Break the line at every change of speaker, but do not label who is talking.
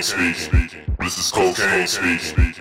cocaine speaking. This is cocaine speaking.